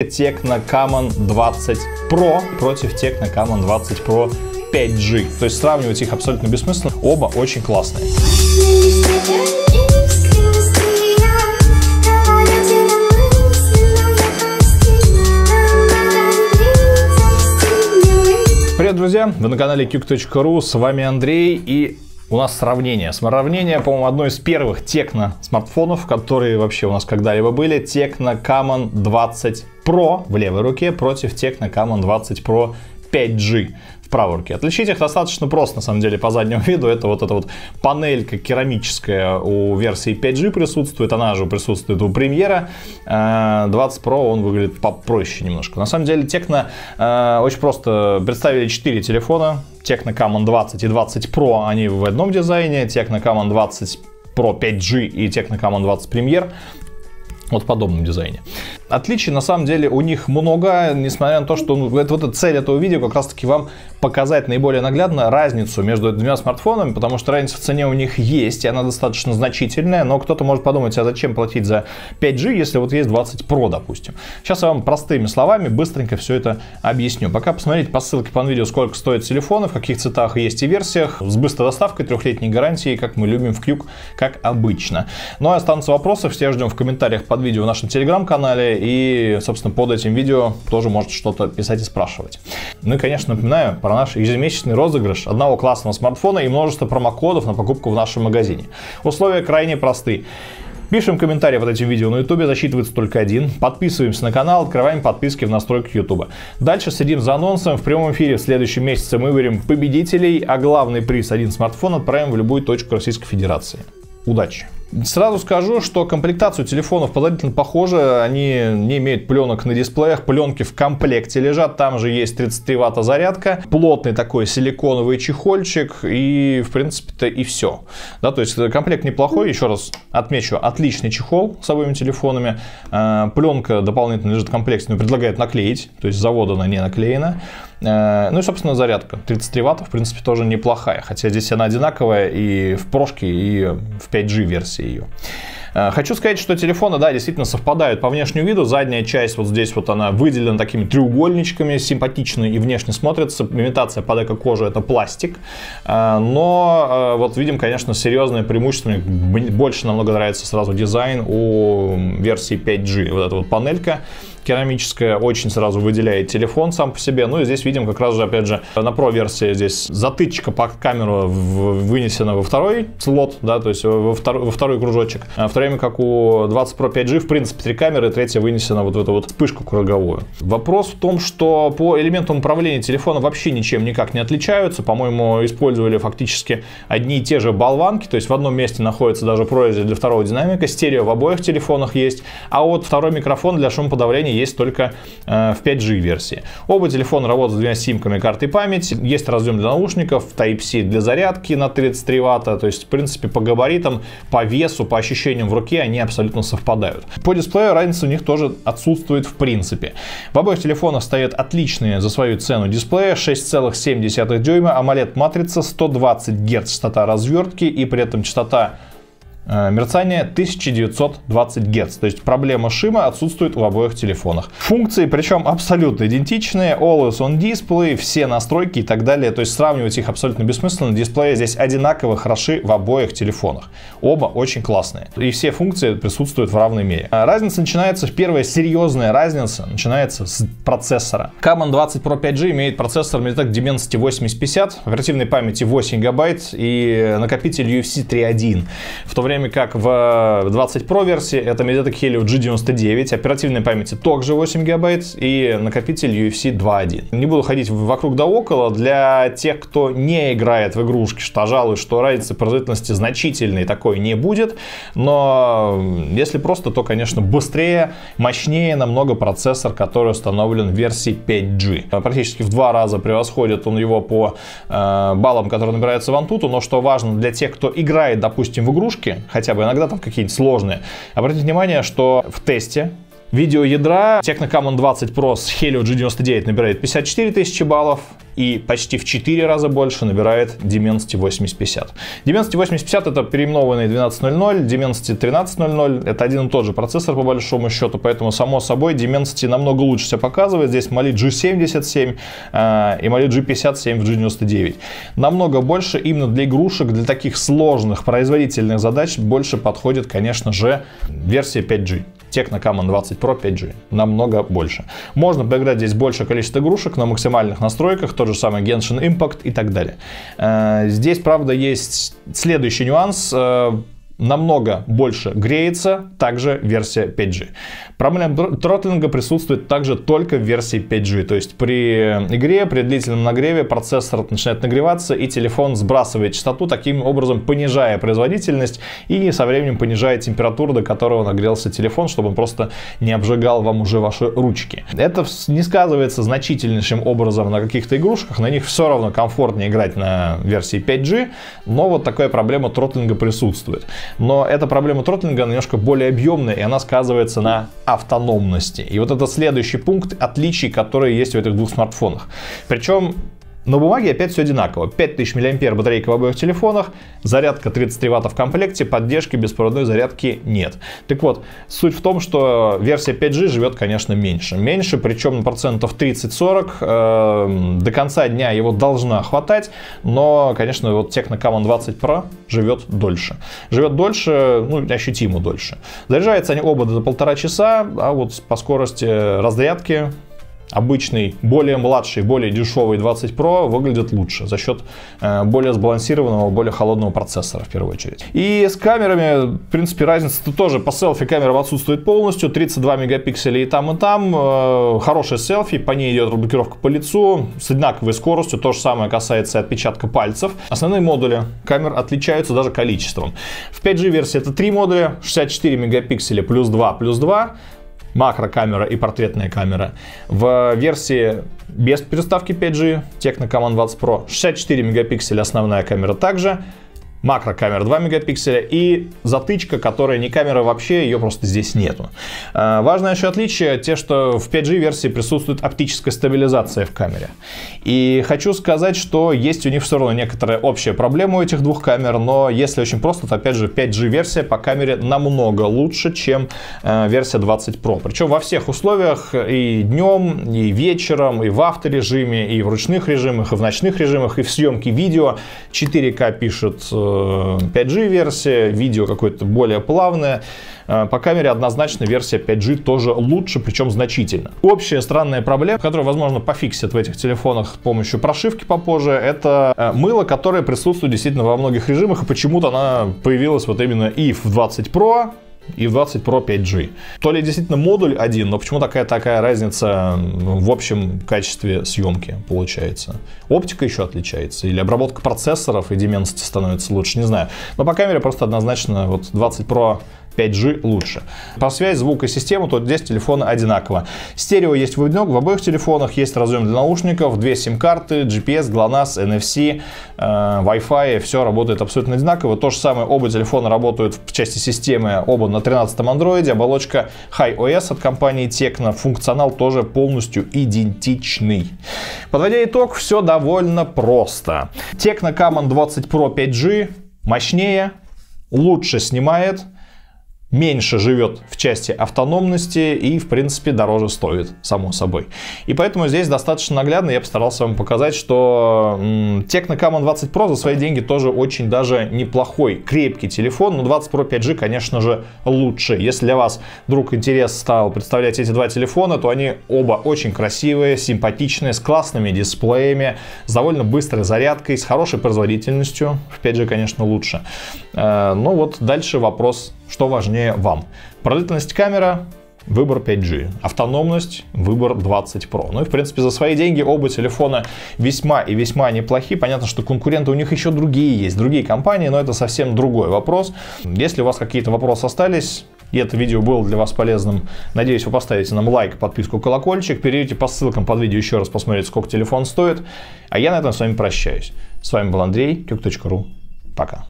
Tecno Camon 20 Pro против Tecno Camon 20 Pro 5G. То есть сравнивать их абсолютно бессмысленно. Оба очень классные. Привет, друзья! Вы на канале Qik.ru, с вами Андрей и у нас сравнение. Сравнение, по-моему, одно из первых Tecno смартфонов, которые вообще у нас когда-либо были. Tecno Camon 20 Pro в левой руке против Tecno Camon 20 Pro 5G в правой руке. Отличить их достаточно просто, на самом деле, по заднему виду. Это вот эта вот панелька керамическая у версии 5G присутствует, она же присутствует у премьера. 20 э, Pro он выглядит попроще немножко. На самом деле, Tecno э, очень просто представили 4 телефона. Tecno Camon 20 и 20 Pro, они в одном дизайне. Tecno Camon 20 Pro 5G и Tecno Camon 20 Premier вот в подобном дизайне. Отличий на самом деле у них много, несмотря на то, что ну, это, вот эта цель этого видео как раз таки вам показать наиболее наглядно разницу между двумя смартфонами, потому что разница в цене у них есть, и она достаточно значительная, но кто-то может подумать, а зачем платить за 5G, если вот есть 20 Pro, допустим. Сейчас я вам простыми словами быстренько все это объясню. Пока посмотрите по ссылке под видео, сколько стоят телефоны, в каких цветах есть и версиях, с быстрой доставкой, трехлетней гарантией, как мы любим в Quk, как обычно. Ну и останутся вопросы, все ждем в комментариях под видео в нашем телеграм-канале, и, собственно, под этим видео тоже можете что-то писать и спрашивать. Ну и, конечно, напоминаю про наш ежемесячный розыгрыш одного классного смартфона и множество промокодов на покупку в нашем магазине. Условия крайне просты. Пишем комментарий под этим видео на ютубе, засчитывается только один. Подписываемся на канал, открываем подписки в настройках ютуба. Дальше следим за анонсом. В прямом эфире в следующем месяце мы выберем победителей, а главный приз один смартфон отправим в любую точку Российской Федерации. Удачи! Сразу скажу, что комплектацию телефонов подозрительно похожа. Они не имеют пленок на дисплеях. Пленки в комплекте лежат. Там же есть 33 ватта зарядка. Плотный такой силиконовый чехольчик. И, в принципе-то, и все. Да, то есть комплект неплохой. Еще раз отмечу. Отличный чехол с обоими телефонами. А, пленка дополнительно лежит в комплекте, но предлагает наклеить. То есть завода она не наклеена. А, ну и, собственно, зарядка. 33 ватта, в принципе, тоже неплохая. Хотя здесь она одинаковая и в прошке, и в 5G версии ее. Э, хочу сказать, что телефоны, да, действительно совпадают по внешнему виду. Задняя часть вот здесь вот она выделена такими треугольничками, симпатично и внешне смотрится. Имитация под эко-кожу это пластик. Э, но э, вот видим, конечно, серьезное преимущество. Мне больше намного нравится сразу дизайн у версии 5G. Вот эта вот панелька керамическая, очень сразу выделяет телефон сам по себе. Ну и здесь видим как раз же, опять же, на Pro версии здесь затычка под камеру вынесена во второй слот, да, то есть во второй, во второй кружочек. А в то время как у 20 Pro 5G, в принципе, три камеры, третья вынесена вот в эту вот вспышку круговую. Вопрос в том, что по элементам управления телефона вообще ничем никак не отличаются. По-моему, использовали фактически одни и те же болванки, то есть в одном месте находится даже прорезь для второго динамика, стерео в обоих телефонах есть, а вот второй микрофон для шумоподавления есть только э, в 5G версии. Оба телефона работают с двумя симками карты памяти, есть разъем для наушников, Type-C для зарядки на 33 ватта, то есть, в принципе, по габаритам, по весу, по ощущениям в руке они абсолютно совпадают. По дисплею разница у них тоже отсутствует в принципе. В обоих телефонах стоят отличные за свою цену дисплея, 6,7 дюйма, AMOLED матрица, 120 Гц частота развертки и при этом частота мерцание 1920 Гц. То есть проблема шима отсутствует в обоих телефонах. Функции причем абсолютно идентичные. Always on display, все настройки и так далее. То есть сравнивать их абсолютно бессмысленно. Дисплеи здесь одинаково хороши в обоих телефонах. Оба очень классные. И все функции присутствуют в равной мере. А разница начинается, первая серьезная разница начинается с процессора. Camon 20 Pro 5G имеет процессор Mediatek Dimensity 8050, оперативной памяти 8 гигабайт и накопитель UFC 3.1. В то время время как в 20 Pro версии. Это Mediatek Helio G99, оперативной памяти также 8 гигабайт. И накопитель UFC 2.1. Не буду ходить вокруг да около, для тех, кто не играет в игрушки, что, пожалуй, что разницы производительности значительной такой не будет, но если просто, то, конечно, быстрее, мощнее намного процессор, который установлен в версии 5G. Практически в два раза превосходит он его по э, баллам, которые набираются в Antutu, но что важно для тех, кто играет, допустим, в игрушки, хотя бы иногда там какие-нибудь сложные. Обратите внимание, что в тесте видеоядра Tecno Camon 20 Pro с Helio G99 набирает 54 тысячи баллов и почти в 4 раза больше набирает Dimensity 8050. Dimensity 8050 это переименованный 1200, Dimensity 1300, это один и тот же процессор по большому счету, поэтому само собой Dimensity намного лучше себя показывает. Здесь Mali G77 э, и Mali G57 в G99. Намного больше именно для игрушек, для таких сложных производительных задач больше подходит, конечно же, версия 5G. Tecno Camon 20 Pro 5G. Намного больше. Можно поиграть здесь большее количество игрушек на максимальных настройках, тот же самый Genshin Impact и так далее. Э, здесь, правда, есть следующий нюанс э, намного больше греется, также версия 5G. Проблема тротлинга присутствует также только в версии 5G, то есть при игре, при длительном нагреве процессор начинает нагреваться и телефон сбрасывает частоту, таким образом понижая производительность и со временем понижая температуру, до которого нагрелся телефон, чтобы он просто не обжигал вам уже ваши ручки. Это не сказывается значительнейшим образом на каких-то игрушках, на них все равно комфортнее играть на версии 5G, но вот такая проблема тротлинга присутствует. Но эта проблема тротлинга немножко более объемная, и она сказывается на автономности. И вот это следующий пункт отличий, которые есть в этих двух смартфонах. Причем на бумаге опять все одинаково. 5000 мАh батарейка в обоих телефонах, зарядка 33 Вт в комплекте, поддержки беспроводной зарядки нет. Так вот, суть в том, что версия 5G живет, конечно, меньше. Меньше, причем на процентов 30-40. Э, до конца дня его должна хватать, но, конечно, вот Tecno Camon 20 Pro живет дольше. Живет дольше, ну, ощутимо дольше. Заряжаются они оба до полтора часа, а вот по скорости разрядки обычный, более младший, более дешевый 20 Pro выглядит лучше за счет э, более сбалансированного, более холодного процессора в первую очередь. И с камерами, в принципе, разница -то тоже по селфи камера отсутствует полностью, 32 мегапикселя и там, и там. Э, хорошая селфи, по ней идет блокировка по лицу, с одинаковой скоростью, то же самое касается отпечатка пальцев. Основные модули камер отличаются даже количеством. В 5G версии это три модуля, 64 мегапикселя плюс 2 плюс 2, макрокамера и портретная камера. В версии без переставки 5G Tecno Command 20 Pro 64 мегапикселя основная камера также, макрокамера 2 мегапикселя и затычка, которая не камера вообще, ее просто здесь нету. А, важное еще отличие, те, что в 5G версии присутствует оптическая стабилизация в камере. И хочу сказать, что есть у них все равно некоторая общая проблема у этих двух камер, но если очень просто, то опять же 5G версия по камере намного лучше, чем э, версия 20 Pro. Причем во всех условиях и днем, и вечером, и в авторежиме, и в ручных режимах, и в ночных режимах, и в съемке видео 4К пишет э, 5G версия, видео какое-то более плавное. Э, по камере однозначно версия 5G тоже лучше, причем значительно. Общая странная проблема, которую, возможно, пофиксят в этих телефонах с помощью прошивки попозже, это э, мыло, которое присутствует действительно во многих режимах, и почему-то она появилась вот именно и в 20 Pro, и в 20 Pro 5G. То ли действительно модуль один, но почему такая такая разница в общем качестве съемки получается? Оптика еще отличается, или обработка процессоров и Dimensity становится лучше, не знаю. Но по камере просто однозначно вот 20 Pro 5G лучше. По связи звука и систему, то здесь телефоны одинаково. Стерео есть в, в обоих телефонах, есть разъем для наушников, две сим-карты, GPS, GLONASS, NFC, э, Wi-Fi, все работает абсолютно одинаково. То же самое, оба телефона работают в части системы, оба на 13 Android, оболочка HiOS от компании Tecno, функционал тоже полностью идентичный. Подводя итог, все довольно просто. Tecno Camon 20 Pro 5G мощнее, лучше снимает, меньше живет в части автономности и, в принципе, дороже стоит, само собой. И поэтому здесь достаточно наглядно я постарался вам показать, что Tecno Camon 20 Pro за свои деньги тоже очень даже неплохой, крепкий телефон, но 20 Pro 5G, конечно же, лучше. Если для вас вдруг интерес стал представлять эти два телефона, то они оба очень красивые, симпатичные, с классными дисплеями, с довольно быстрой зарядкой, с хорошей производительностью. В 5G, конечно, лучше. Э, но вот дальше вопрос что важнее вам? Продолжительность камера, выбор 5G. Автономность, выбор 20 Pro. Ну и, в принципе, за свои деньги оба телефона весьма и весьма неплохи. Понятно, что конкуренты у них еще другие есть, другие компании, но это совсем другой вопрос. Если у вас какие-то вопросы остались, и это видео было для вас полезным, надеюсь, вы поставите нам лайк, подписку, колокольчик, перейдете по ссылкам под видео еще раз посмотрите, сколько телефон стоит. А я на этом с вами прощаюсь. С вами был Андрей, Кюк.ру. Пока.